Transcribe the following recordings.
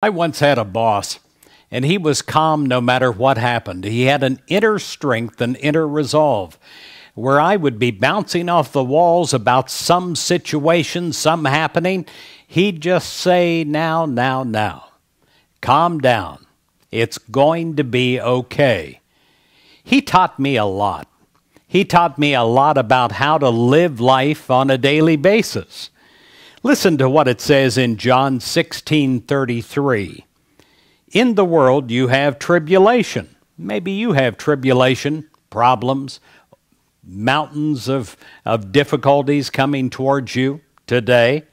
I once had a boss, and he was calm no matter what happened. He had an inner strength and inner resolve. Where I would be bouncing off the walls about some situation, some happening, he'd just say, Now, now, now, calm down. It's going to be okay. He taught me a lot. He taught me a lot about how to live life on a daily basis. Listen to what it says in John 16:33. In the world you have tribulation. Maybe you have tribulation, problems, mountains of, of difficulties coming towards you today.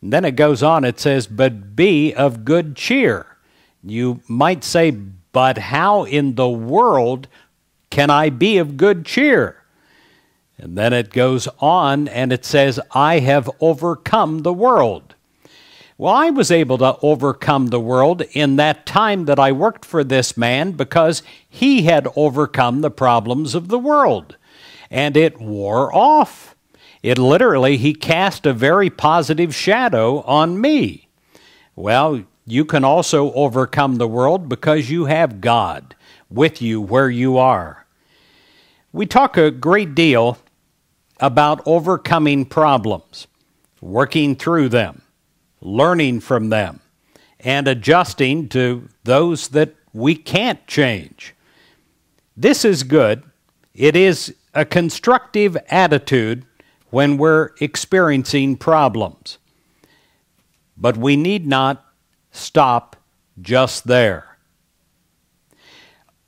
And then it goes on, it says, But be of good cheer. You might say, But how in the world can I be of good cheer? And then it goes on and it says, I have overcome the world. Well, I was able to overcome the world in that time that I worked for this man because he had overcome the problems of the world. And it wore off. It literally, he cast a very positive shadow on me. Well, you can also overcome the world because you have God with you where you are. We talk a great deal about overcoming problems, working through them, learning from them, and adjusting to those that we can't change. This is good. It is a constructive attitude when we're experiencing problems. But we need not stop just there.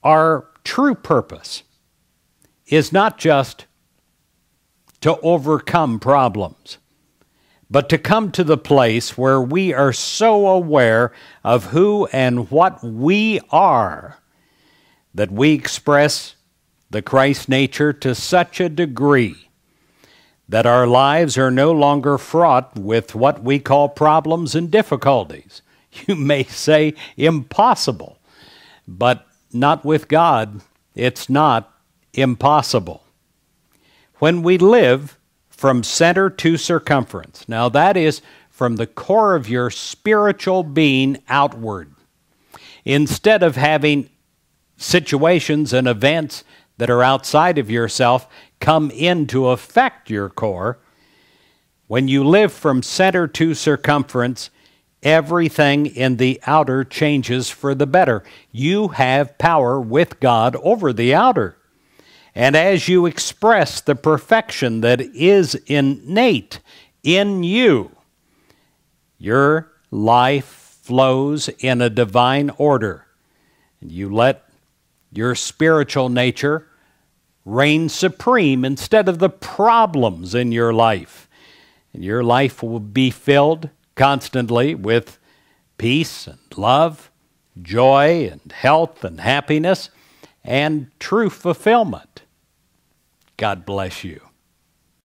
Our true purpose is not just to overcome problems, but to come to the place where we are so aware of who and what we are that we express the Christ nature to such a degree that our lives are no longer fraught with what we call problems and difficulties. You may say impossible, but not with God, it's not impossible when we live from center to circumference. Now, that is from the core of your spiritual being outward. Instead of having situations and events that are outside of yourself come in to affect your core, when you live from center to circumference, everything in the outer changes for the better. You have power with God over the outer. And as you express the perfection that is innate in you, your life flows in a divine order. And you let your spiritual nature reign supreme instead of the problems in your life. And your life will be filled constantly with peace and love, joy and health and happiness, and true fulfillment. God bless you.